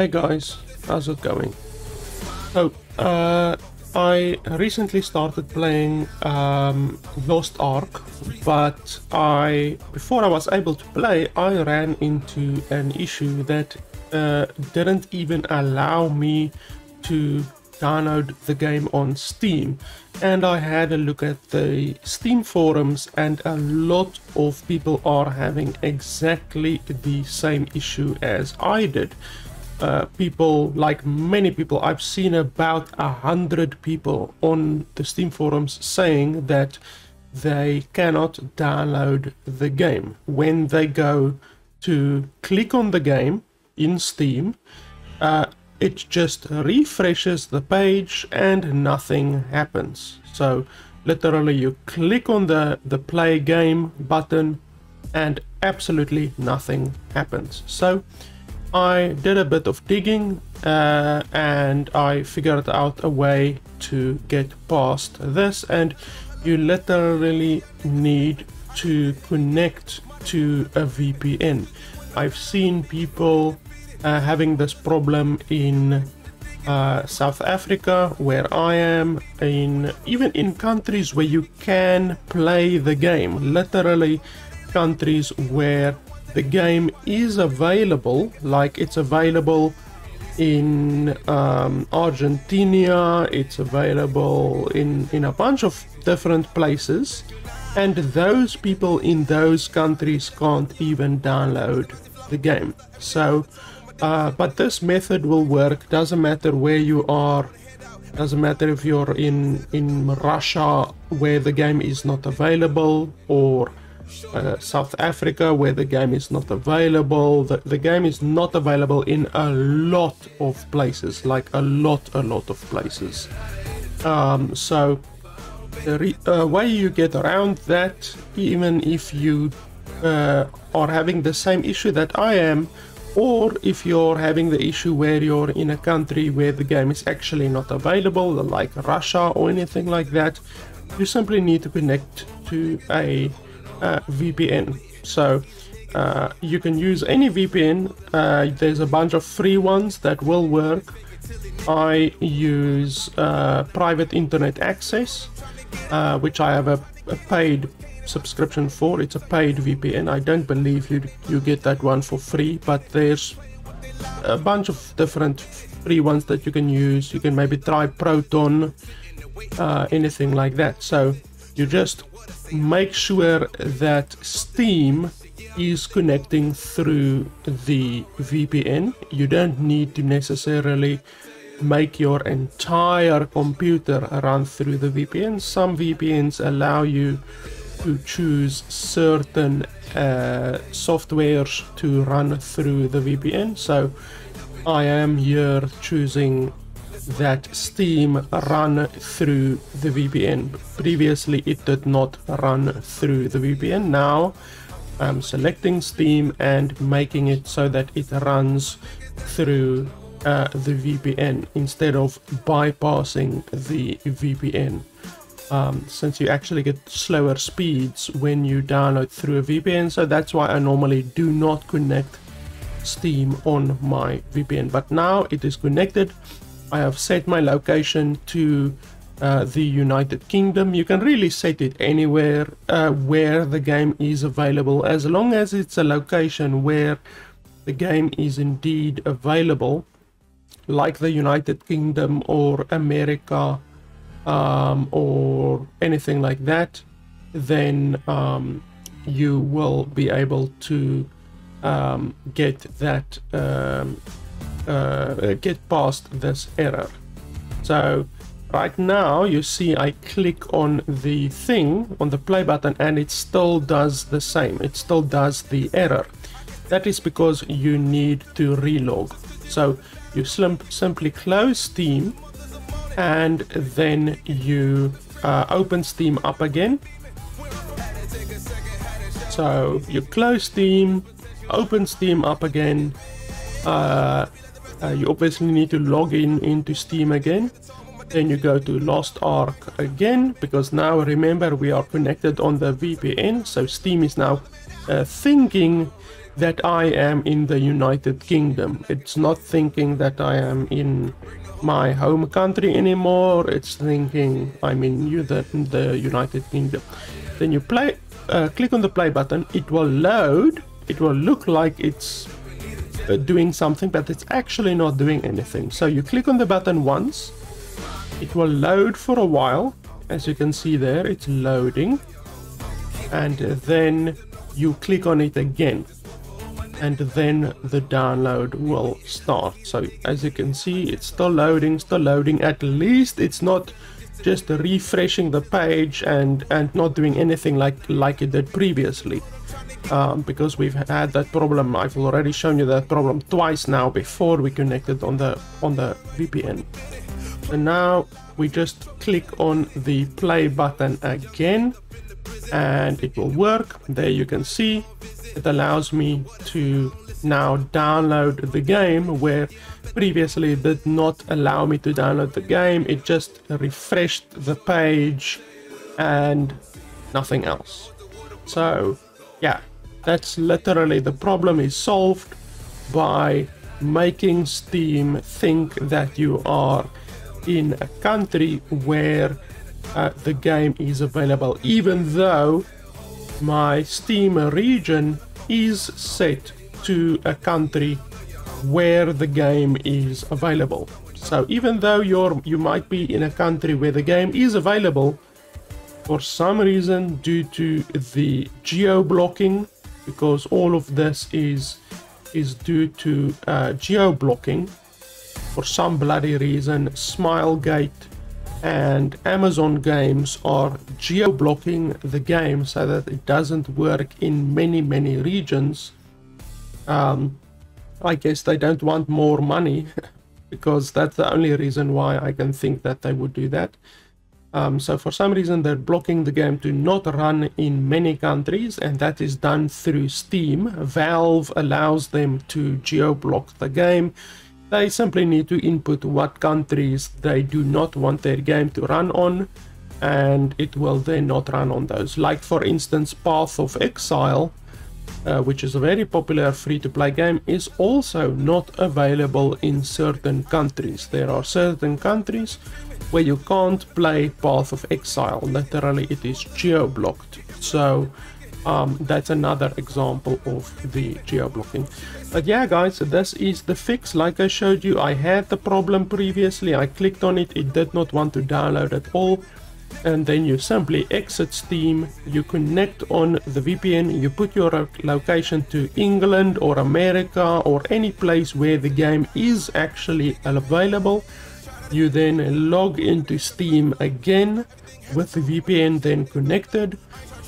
Hey guys, how's it going? So, uh, I recently started playing um, Lost Ark, but I, before I was able to play, I ran into an issue that uh, didn't even allow me to download the game on Steam. And I had a look at the Steam forums and a lot of people are having exactly the same issue as I did. Uh, people, like many people, I've seen about a hundred people on the Steam forums saying that they cannot download the game. When they go to click on the game in Steam, uh, it just refreshes the page and nothing happens. So literally you click on the, the play game button and absolutely nothing happens. So I did a bit of digging uh, and I figured out a way to get past this and you literally need to connect to a VPN. I've seen people uh, having this problem in uh, South Africa, where I am, in even in countries where you can play the game, literally countries where the game is available, like it's available in um, Argentina, it's available in, in a bunch of different places, and those people in those countries can't even download the game. So, uh, but this method will work, doesn't matter where you are, doesn't matter if you're in, in Russia where the game is not available, or uh, South Africa where the game is not available. The, the game is not available in a lot of places, like a lot, a lot of places. Um, so the uh, way you get around that, even if you uh, are having the same issue that I am, or if you're having the issue where you're in a country where the game is actually not available, like Russia or anything like that, you simply need to connect to a uh, VPN. So uh, you can use any VPN. Uh, there's a bunch of free ones that will work. I use uh, private internet access, uh, which I have a, a, paid subscription for. It's a paid VPN. I don't believe you you get that one for free, but there's a bunch of different free ones that you can use. You can maybe try Proton, uh, anything like that. So you just make sure that Steam is connecting through the VPN. You don't need to necessarily make your entire computer run through the VPN. Some VPNs allow you to choose certain uh, softwares to run through the VPN. So I am here choosing that Steam run through the VPN. Previously it did not run through the VPN. Now I'm selecting Steam and making it so that it runs through uh, the VPN instead of bypassing the VPN. Um, since you actually get slower speeds when you download through a VPN, so that's why I normally do not connect Steam on my VPN. But now it is connected I have set my location to uh, the United Kingdom. You can really set it anywhere uh, where the game is available as long as it's a location where the game is indeed available, like the United Kingdom or America um, or anything like that, then um, you will be able to um, get that um, uh, get past this error. So right now you see I click on the thing on the play button and it still does the same. It still does the error. That is because you need to relog. So you simply close Steam and then you uh, open Steam up again. So you close Steam, open Steam up again, uh, uh, you obviously need to log in into Steam again Then you go to Lost Ark again, because now remember we are connected on the VPN, so Steam is now uh, thinking that I am in the United Kingdom. It's not thinking that I am in my home country anymore. It's thinking I'm in the, the United Kingdom. Then you play, uh, click on the play button. It will load. It will look like it's uh, doing something, but it's actually not doing anything. So you click on the button once. It will load for a while. As you can see there, it's loading. And then you click on it again and then the download will start. So as you can see, it's still loading, still loading. At least it's not just refreshing the page and, and not doing anything like, like it did previously. Um, because we've had that problem. I've already shown you that problem twice now before we connected on the on the VPN. And now we just click on the play button again and it will work. There you can see it allows me to now download the game where previously it did not allow me to download the game it just refreshed the page and nothing else so yeah that's literally the problem is solved by making steam think that you are in a country where uh, the game is available even though my Steam region is set to a country where the game is available. So even though you're you might be in a country where the game is available, for some reason due to the geo blocking, because all of this is is due to uh, geo blocking, for some bloody reason, Smilegate and Amazon games are geo-blocking the game so that it doesn't work in many many regions. Um, I guess they don't want more money because that's the only reason why I can think that they would do that um, so for some reason they're blocking the game to not run in many countries and that is done through Steam Valve allows them to geo-block the game they simply need to input what countries they do not want their game to run on and it will then not run on those. Like for instance Path of Exile, uh, which is a very popular free-to-play game, is also not available in certain countries. There are certain countries where you can't play Path of Exile, literally it is geo-blocked. So um, that's another example of the geo-blocking. But yeah guys, this is the fix. Like I showed you, I had the problem previously. I clicked on it, it did not want to download at all. And then you simply exit Steam, you connect on the VPN, you put your location to England or America or any place where the game is actually available. You then log into Steam again with the VPN then connected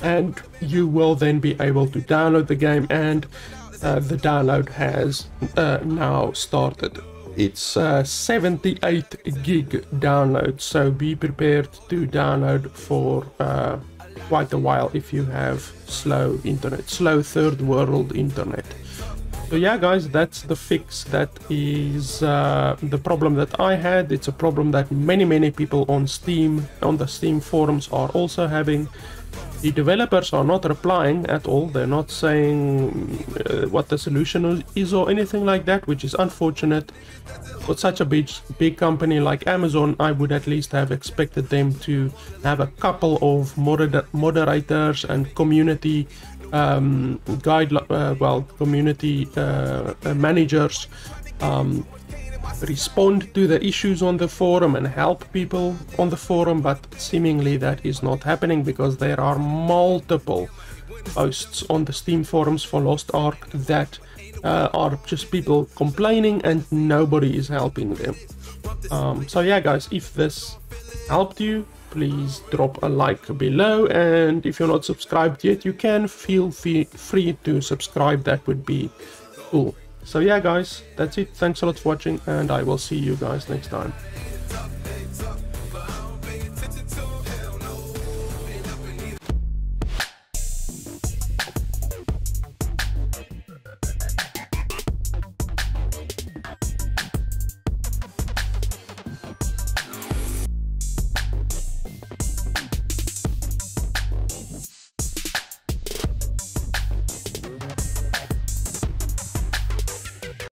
and you will then be able to download the game and uh, the download has uh, now started. It's uh, 78 gig download, so be prepared to download for uh, quite a while if you have slow internet, slow third world internet. So yeah guys, that's the fix. That is uh, the problem that I had. It's a problem that many many people on Steam, on the Steam forums are also having the developers are not replying at all. They're not saying uh, what the solution is or anything like that, which is unfortunate. For such a big, big company like Amazon, I would at least have expected them to have a couple of moder moderators and community um, guide, uh, well, community uh, managers um, respond to the issues on the forum and help people on the forum, but seemingly that is not happening because there are multiple posts on the Steam forums for Lost Ark that uh, are just people complaining and nobody is helping them. Um, so yeah guys, if this helped you, please drop a like below and if you're not subscribed yet, you can feel free to subscribe, that would be cool. So yeah guys, that's it. Thanks a lot for watching and I will see you guys next time.